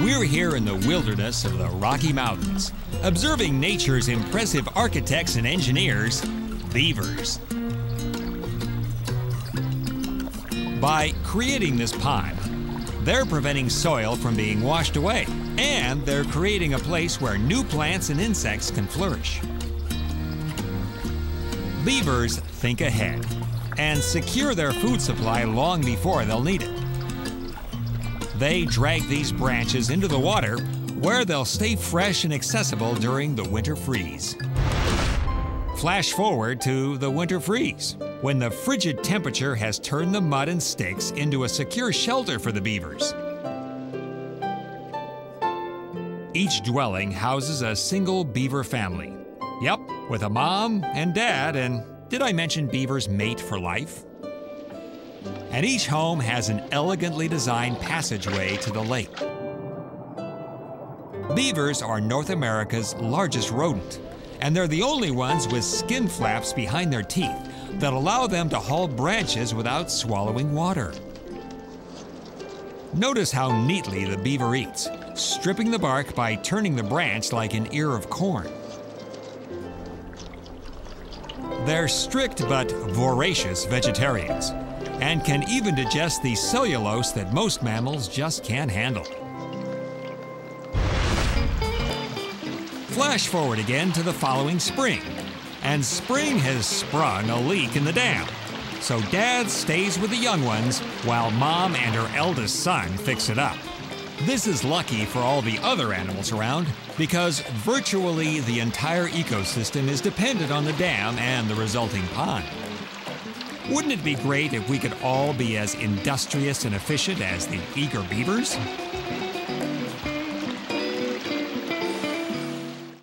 We're here in the wilderness of the Rocky Mountains, observing nature's impressive architects and engineers, beavers. By creating this pond, they're preventing soil from being washed away, and they're creating a place where new plants and insects can flourish. Beavers think ahead and secure their food supply long before they'll need it. They drag these branches into the water where they'll stay fresh and accessible during the winter freeze. Flash forward to the winter freeze, when the frigid temperature has turned the mud and sticks into a secure shelter for the beavers. Each dwelling houses a single beaver family. Yep, with a mom and dad, and did I mention beavers mate for life? And each home has an elegantly designed passageway to the lake. Beavers are North America's largest rodent, and they're the only ones with skin flaps behind their teeth that allow them to haul branches without swallowing water. Notice how neatly the beaver eats, stripping the bark by turning the branch like an ear of corn. They're strict but voracious vegetarians and can even digest the cellulose that most mammals just can't handle. Flash forward again to the following spring, and spring has sprung a leak in the dam. So dad stays with the young ones while mom and her eldest son fix it up. This is lucky for all the other animals around because virtually the entire ecosystem is dependent on the dam and the resulting pond. Wouldn't it be great if we could all be as industrious and efficient as the eager beavers?